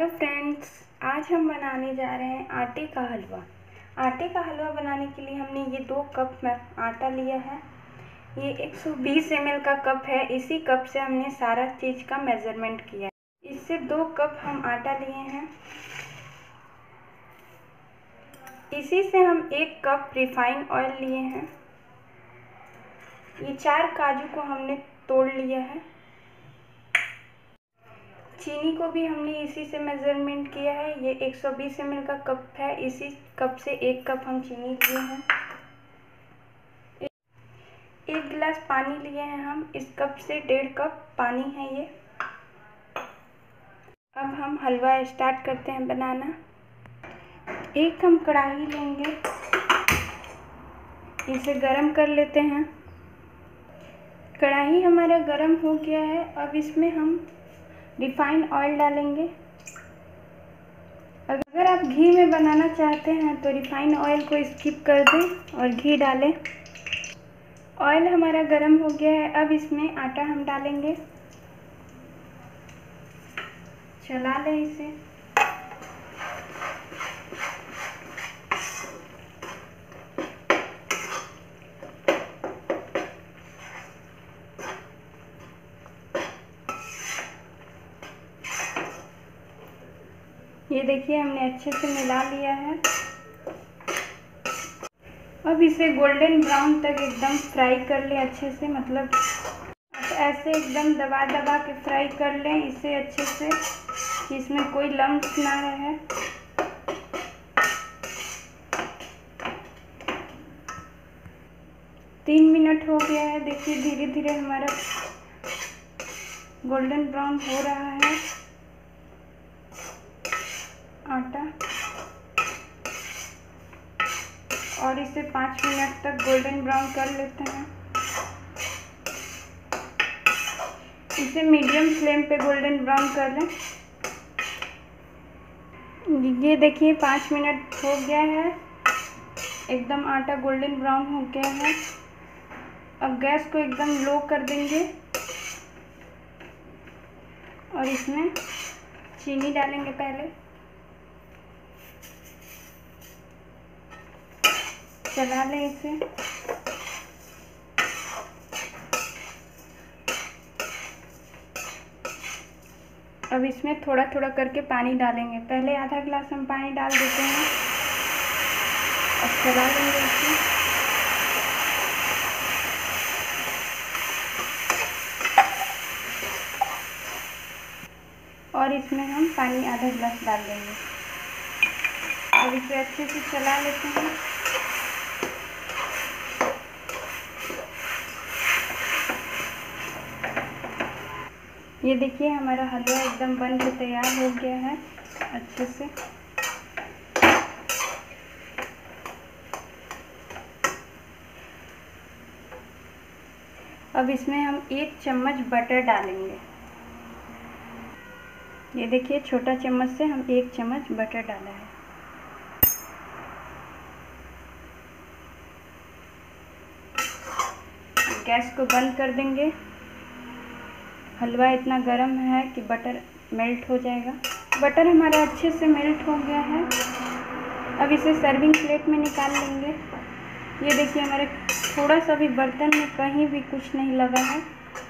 Hello friends आज हम बनाने जा रहे हैं आटे का हलवा। आटे का हलवा बनाने के लिए हमने ये दो कप में आटा लिया है। ये 120 ml का कप है। इसी कप से हमने सारा चीज़ का मेज़रमेंट किया है। इससे दो कप हम आटा लिए हैं। इसी से हम एक कप रिफाइन ऑयल लिए हैं। ये चार काजू को हमने तोड़ लिया है। चीनी को भी हमने इसी से मेज़रमेंट किया है। ये 120 ml का कप है। इसी कप से एक कप हम चीनी लिए हैं। एक गिलास पानी लिए हैं हम। इस कप से डेढ़ कप पानी है ये। अब हम हलवा स्टार्ट करते हैं बनाना। एक हम कढ़ाई लेंगे। इसे गरम कर लेते हैं। कढ़ाई हमारा गरम हो गया है। अब इसमें हम रिफाइन ऑयल डालेंगे। अगर आप घी में बनाना चाहते हैं तो रिफाइंड ऑयल को स्किप कर दें और घी डालें। ऑयल हमारा गर्म हो गया है, अब इसमें आटा हम डालेंगे। चला लें इसे। ये देखिए, हमने अच्छे से मिला लिया है। अब इसे गोल्डन ब्राउन तक एकदम फ्राई कर लें अच्छे से मतलब ऐसे एकदम दबा दबा के फ्राई कर लें इसे अच्छे से, कि इसमें कोई लम्ब ना रहे। तीन मिनट हो गया है, देखिए धीरे धीरे हमारा गोल्डन ब्राउन हो रहा है। आटा। और इसे पाँच मिनट तक गोल्डन ब्राउन कर लेते हैं। इसे मीडियम फ्लेम पे गोल्डन ब्राउन कर लें। ये देखिए, पाँच मिनट हो गया है। एकदम आटा गोल्डन ब्राउन हो गया है। अब गैस को एकदम लो कर देंगे। और इसमें चीनी डालेंगे पहले। चला लें इसे। अब इसमें थोड़ा थोड़ा करके पानी डालेंगे। पहले आधा गिलास हम पानी डाल देते हैं। अब चला लेंगे इसे। और इसमें हम पानी आधा गिलास डाल देंगे। अब इसे अच्छे से चला लेते हैं। ये देखिए, हमारा हलवा एकदम बन के तैयार हो गया है, अच्छे से। अब इसमें हम एक चम्मच बटर डालेंगे। ये देखिए, छोटा चम्मच से हम एक चम्मच बटर डाला है। गैस को बंद कर देंगे। हलवा इतना गर्म है कि बटर मेल्ट हो जाएगा। बटर हमारा अच्छे से मेल्ट हो गया है। अब इसे सर्विंग प्लेट में निकाल लेंगे। ये देखिए, हमारे थोड़ा सा भी बर्तन में कहीं भी कुछ नहीं लगा है।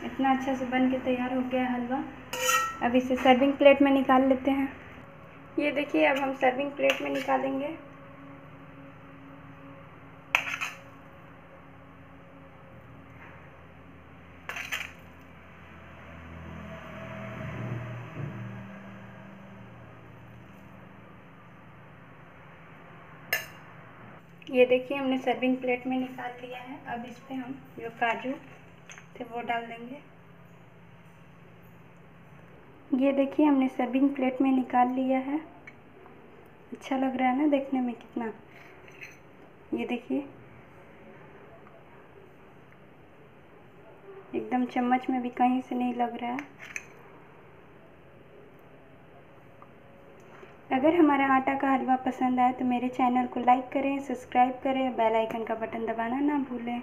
इतना अच्छा से बन के तैयार हो गया हलवा। अब इसे सर्विंग प्लेट में निकाल लेते हैं। ये देखिए, अब हम सर्विंग प्लेट में निकालेंगे। ये देखिए, हमने सर्विंग प्लेट में निकाल लिया है। अब इस पर हम जो काजू थे, वो डाल देंगे। ये देखिए, हमने सर्विंग प्लेट में निकाल लिया है। अच्छा लग रहा है ना देखने में कितना। ये देखिए। एकदम चम्मच में भी कहीं से नहीं लग रहा है। अगर हमारा आटा का हलवा पसंद आए तो मेरे चैनल को लाइक करें, सब्सक्राइब करें, बेल आइकन का बटन दबाना ना भूलें।